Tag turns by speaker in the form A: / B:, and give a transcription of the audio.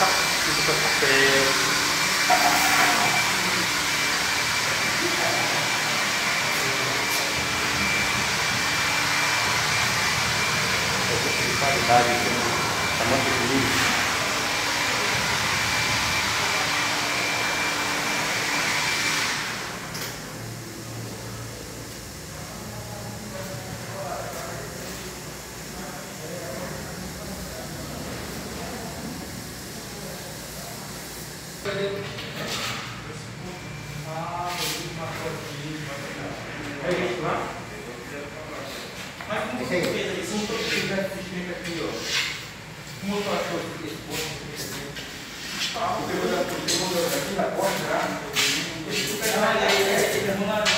A: Tudo para papel. qualidade, né? tamanho de luz.
B: É isso lá? Mas como você fez aí? Como você fez aqui, ó? Como eu achou esse ponto? Ah, o pegou da aqui da porta, né? Esse que pegar aí, é